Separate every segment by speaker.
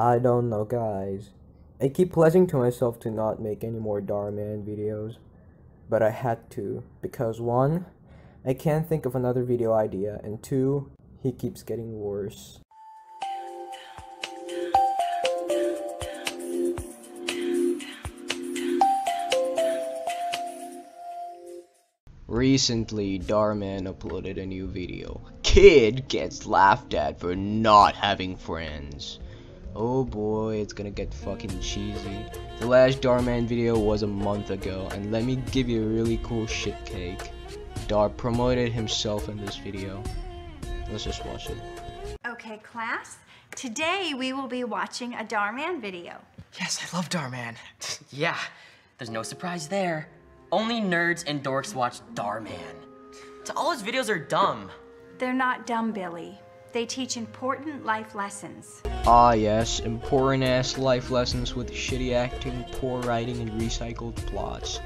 Speaker 1: I don't know, guys. I keep pledging to myself to not make any more Dhar Mann videos, but I had to because one, I can't think of another video idea, and two, he keeps getting worse. Recently, Dhar Mann uploaded a new video. Kid gets laughed at for not having friends. Oh boy, it's gonna get fucking cheesy. The last Dhar Mann video was a month ago, and let me give you a really cool shit cake. Dhar promoted himself in this video. Let's just watch it.
Speaker 2: Okay, class. Today we will be watching a Dhar Mann video.
Speaker 3: Yes, I love Dhar Mann.
Speaker 4: Yeah, there's no surprise there. Only nerds and dorks watch Dhar Mann. So all his videos are dumb.
Speaker 2: They're not dumb, Billy. They teach important life lessons.
Speaker 1: Ah yes, important ass life lessons with shitty acting, poor writing, and recycled plots.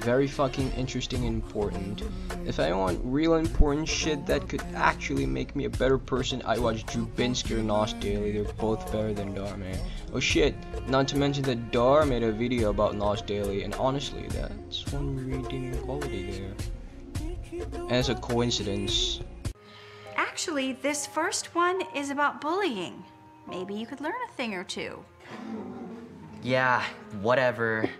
Speaker 1: Very fucking interesting and important. If I want real important shit that could actually make me a better person, I watch Drubinski or Nas Daily. They're both better than Dhar Mann. Oh shit, not to mention that Dhar made a video about Nas Daily, and honestly, that's one redeeming quality there. As a coincidence.
Speaker 2: Actually, this first one is about bullying. Maybe you could learn a thing or two.
Speaker 4: Yeah, whatever.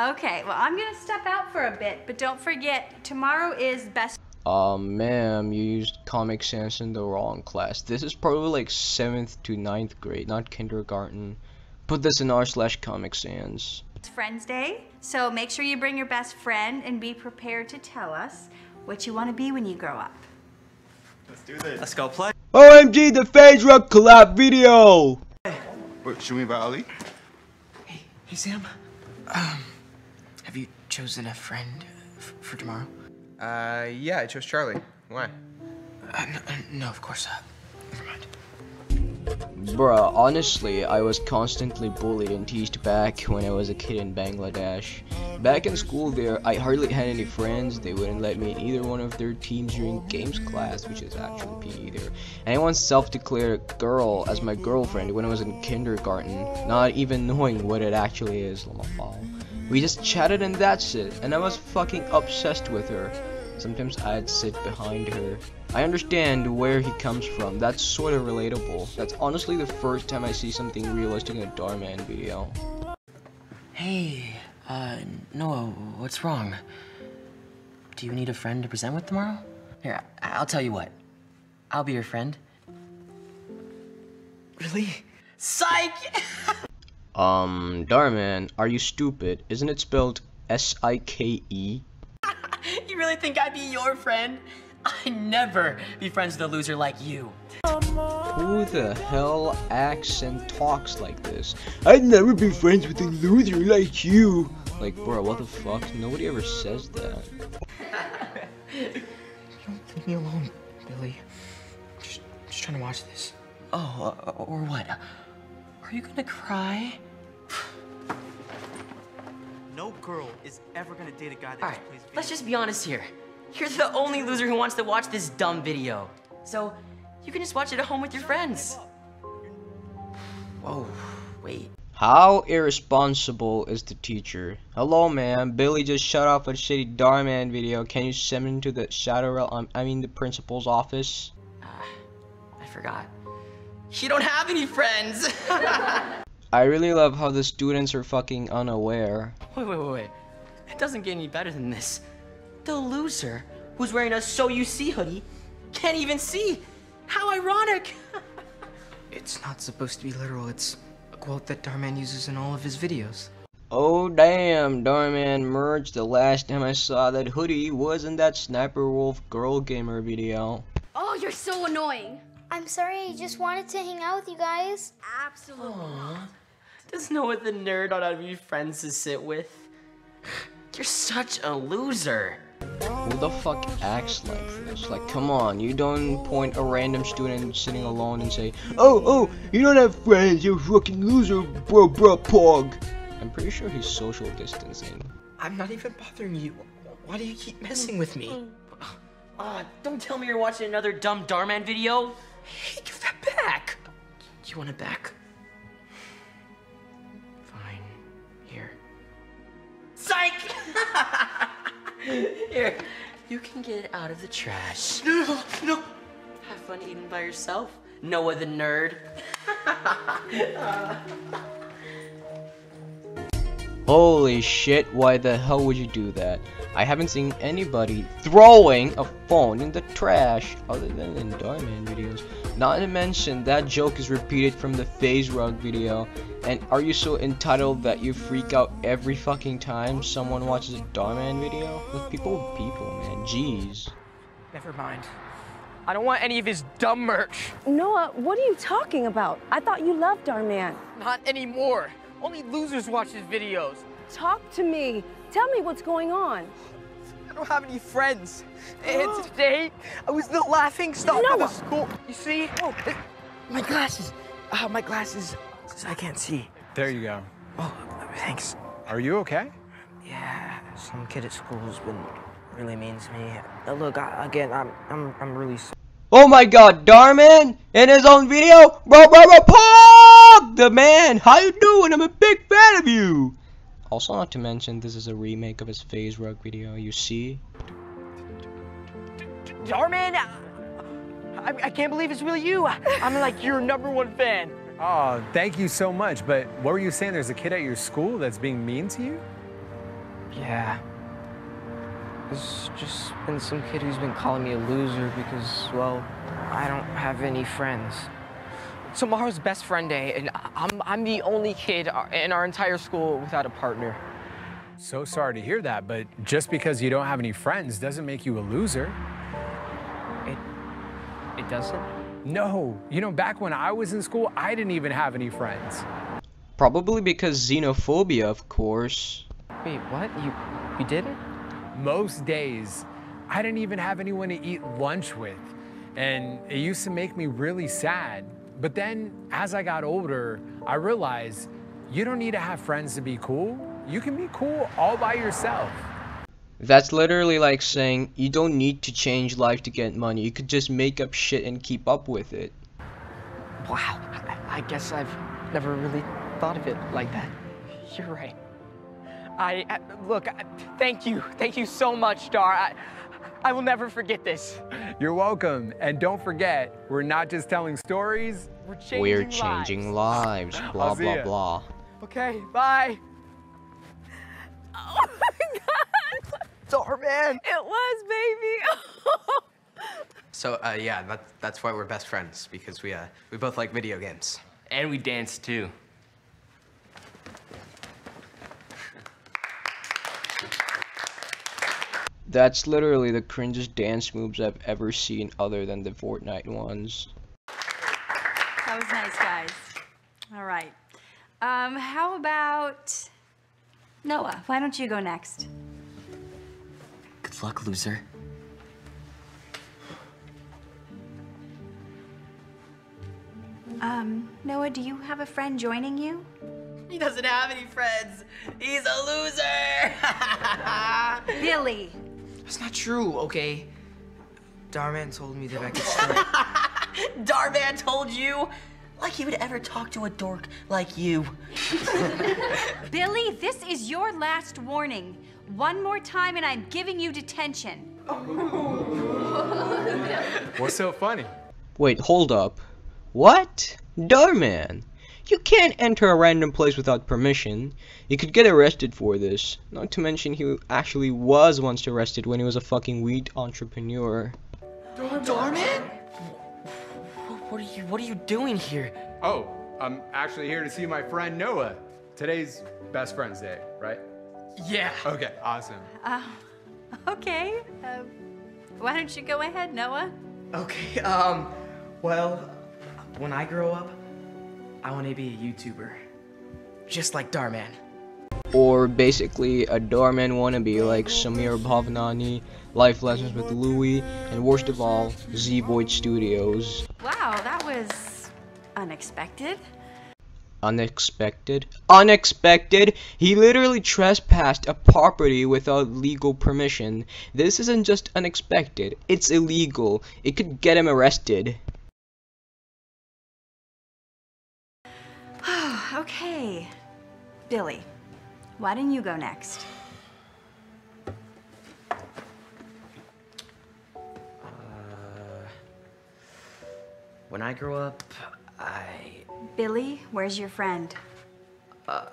Speaker 2: Okay, well, I'm gonna step out for a bit, but don't forget, tomorrow is best.
Speaker 1: Um, ma'am, you used Comic Sans in the wrong class. This is probably like 7th to ninth grade, not kindergarten. Put this in r slash Comic Sans.
Speaker 2: Friends Day, so make sure you bring your best friend and be prepared to tell us what you want to be when you grow up.
Speaker 3: Let's do this. Let's go play.
Speaker 1: OMG, the FaZe Rug collab video!
Speaker 5: What, should we about Ali?
Speaker 3: Hey, hey Sam. Um, have you chosen a friend for tomorrow?
Speaker 6: Uh, yeah, I chose Charlie. Why?
Speaker 3: Uh, no, no, of course not. Never mind.
Speaker 1: Bruh, honestly, I was constantly bullied and teased back when I was a kid in Bangladesh. Back in school there, I hardly had any friends, they wouldn't let me in either one of their teams during games class, which is actually PE there. And I once self-declared a girl as my girlfriend when I was in kindergarten, not even knowing what it actually is, We just chatted and that's it, and I was fucking obsessed with her. Sometimes I'd sit behind her. I understand where he comes from. That's sort of relatable. That's honestly the first time I see something realistic in a Dhar Mann video.
Speaker 4: Hey, uh, Noah, what's wrong? Do you need a friend to present with tomorrow? Here, I'll tell you what. I'll be your friend.
Speaker 3: Really?
Speaker 4: Psych!
Speaker 1: um, Dhar Mann, are you stupid? Isn't it spelled S-I-K-E?
Speaker 4: you really think I'd be your friend? I never be friends with a loser like you.
Speaker 1: Who the hell acts and talks like this? I'd never be friends with a loser like you. Like, bro, what the fuck? Nobody ever says that.
Speaker 3: Don't leave me alone, Billy. Just, just trying to watch this.
Speaker 4: Oh, uh, or what? Are you gonna cry?
Speaker 3: No girl is ever gonna date a guy that
Speaker 4: All
Speaker 3: just
Speaker 4: right,
Speaker 3: plays video
Speaker 4: let's just be honest here. You're the only loser who wants to watch this dumb video. So, you can just watch it at home with your friends. Whoa, wait.
Speaker 1: How irresponsible is the teacher? Hello, man. Billy just shut off a shitty Dhar Mann video. Can you send him to the shadow realm? I mean, the principal's office.
Speaker 4: Uh, I forgot. You don't have any friends.
Speaker 1: I really love how the students are fucking unaware.
Speaker 4: Wait, wait, wait, wait. It doesn't get any better than this. The loser, who's wearing a So You See hoodie, can't even see. How ironic.
Speaker 3: It's not supposed to be literal. It's a quote that Dhar Mann uses in all of his videos.
Speaker 1: Oh damn, Dhar Mann merged. The last time I saw that hoodie was in that Sniper Wolf Girl Gamer video.
Speaker 7: Oh, you're so annoying.
Speaker 8: I'm sorry, I just wanted to hang out with you guys.
Speaker 7: Absolutely.
Speaker 4: Aww. Does Noah the nerd ought to be friends to sit with? You're such a loser.
Speaker 1: Who the fuck acts like this? Like, come on, you don't point a random student sitting alone and say, Oh, oh, you don't have friends, you're fucking loser, bro, bro, pog. I'm pretty sure he's social distancing.
Speaker 3: I'm not even bothering you. Why do you keep messing with me?
Speaker 4: Ah, don't tell me you're watching another dumb Dhar Mann video. Hey, give that back. Do you want it back? Fine. Here. Psych! Here, you can get it out of the trash. No, no. Have fun eating by yourself, Noah the nerd.
Speaker 1: Holy shit, why the hell would you do that? I haven't seen anybody throwing a phone in the trash other than in Dhar Mann videos. Not to mention that joke is repeated from the FaZe Rug video. And are you so entitled that you freak out every fucking time someone watches a Dhar Mann video? Look, people people, man. Jeez.
Speaker 3: Never mind. I don't want any of his dumb merch.
Speaker 9: Noah, what are you talking about? I thought you loved Dhar Mann.
Speaker 3: Not anymore. Only losers watch his videos.
Speaker 9: Talk to me. Tell me what's going on.
Speaker 3: I don't have any friends. And today, I was the laughing stock of the school. You see? Oh, it- my glasses. Uh, my glasses. I can't see.
Speaker 10: There you go.
Speaker 3: Oh, thanks.
Speaker 10: Are you okay?
Speaker 3: Yeah, some kid at school's been really mean to me. Uh, look, I, again, I'm, I'm, I'm really sorry.
Speaker 1: Oh my god, Dhar Mann in his own video? Bro, bro, bro, Pog! The man, how you doing? I'm a big fan of you! Also, not to mention, this is a remake of his FaZe Rug video, you see?
Speaker 3: Dhar Mann, I, I can't believe it's really you. I'm like your number one fan.
Speaker 10: Oh, thank you so much. But what were you saying? There's a kid at your school that's being mean to you?
Speaker 3: Yeah. There's just been some kid who's been calling me a loser because, well, I don't have any friends. Tomorrow's best friend day, and I- I'm, I'm the only kid in our entire school without a partner.
Speaker 10: So sorry to hear that, but just because you don't have any friends doesn't make you a loser.
Speaker 3: It, it doesn't?
Speaker 10: No, you know, back when I was in school, I didn't even have any friends.
Speaker 1: Probably because xenophobia, of course.
Speaker 3: Wait, what? You, you didn't?
Speaker 10: Most days, I didn't even have anyone to eat lunch with. And it used to make me really sad. But then, as I got older, I realized you don't need to have friends to be cool. You can be cool all by yourself.
Speaker 1: That's literally like saying you don't need to change life to get money. You could just make up shit and keep up with it.
Speaker 3: Wow, I, I guess I've never really thought of it like that. You're right. I, I look. I, thank you, thank you so much, Dhar. I, I will never forget this.
Speaker 10: You're welcome. And don't forget, we're not just telling stories.
Speaker 3: We're changing
Speaker 1: We're changing lives. Blah
Speaker 10: I'll see
Speaker 1: blah
Speaker 10: ya.
Speaker 1: blah.
Speaker 3: Okay, bye.
Speaker 9: Oh my god!
Speaker 3: Dar, man.
Speaker 9: It was, baby.
Speaker 6: So uh, yeah, that, that's why we're best friends because we uh, we both like video games.
Speaker 4: And we dance too.
Speaker 1: That's literally the cringest dance moves I've ever seen other than the Fortnite ones.
Speaker 2: That was nice, guys. All right. Um, how about Noah? Why don't you go next?
Speaker 4: Good luck, loser.
Speaker 2: Um, Noah, do you have a friend joining you?
Speaker 4: He doesn't have any friends. He's a loser.
Speaker 2: Billy.
Speaker 3: That's not true, okay? Dhar Mann told me that I could start.
Speaker 4: Dhar Mann told you? Like he would ever talk to a dork like you.
Speaker 2: Billy, this is your last warning. One more time and I'm giving you detention.
Speaker 10: What's so funny?
Speaker 1: Wait, hold up. What? Dhar Mann! You can't enter a random place without permission. You could get arrested for this. Not to mention he actually was once arrested when he was a fucking weed entrepreneur.
Speaker 4: Dhar Mann? What are you what are you doing here?
Speaker 10: Oh, I'm actually here to see my friend Noah. Today's best friend's day, right?
Speaker 3: yeah.
Speaker 10: Okay, awesome.
Speaker 2: Okay. Uh, why don't you go ahead, Noah?
Speaker 3: Okay, um, well, when I grow up, I want to be a YouTuber. Just like Dhar Mann.
Speaker 1: Or basically a Dhar Mann wannabe like Samir Bhavnani, Life Lessons with Louie, and worst of all, Z Void Studios.
Speaker 2: Wow, that was unexpected.
Speaker 1: Unexpected? Unexpected? He literally trespassed a property without legal permission. This isn't just unexpected, it's illegal. It could get him arrested.
Speaker 2: Okay. Billy, why didn't you go next?
Speaker 4: When I grow up, I.
Speaker 2: Billy, where's your friend?
Speaker 4: Uh,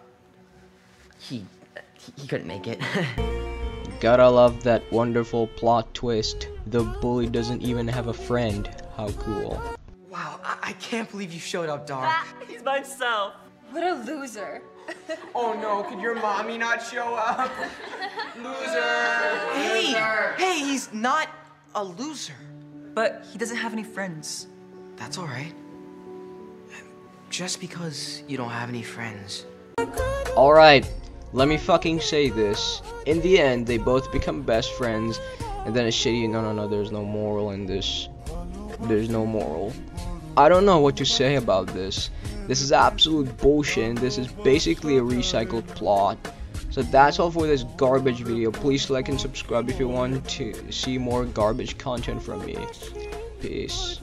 Speaker 4: He. He couldn't make it.
Speaker 1: Gotta love that wonderful plot twist. The bully doesn't even have a friend. How cool.
Speaker 3: Wow, I, I can't believe you showed up, Dhar.
Speaker 11: He's by himself.
Speaker 7: What a loser.
Speaker 3: Oh no, could your mommy not show up? loser! Hey! Hey, he's not a loser.
Speaker 11: But he doesn't have any friends.
Speaker 3: That's alright. Just because you don't have any friends.
Speaker 1: Alright, let me fucking say this. In the end, they both become best friends, and then a shitty no no no, there's no moral in this. There's no moral. I don't know what to say about this. This is absolute bullshit, this is basically a recycled plot. So that's all for this garbage video. Please like and subscribe if you want to see more garbage content from me. Peace.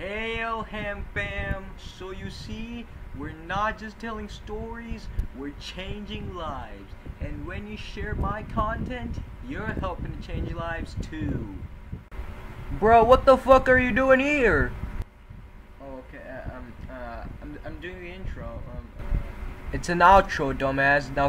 Speaker 12: Hey, Ham fam! So you see, we're not just telling stories, we're changing lives. And when you share my content, you're helping to change lives too. Bro, what the fuck are you doing here? Oh, okay, uh, um, uh, I'm, I'm doing the intro. Um, uh, it's an outro, dumbass. Now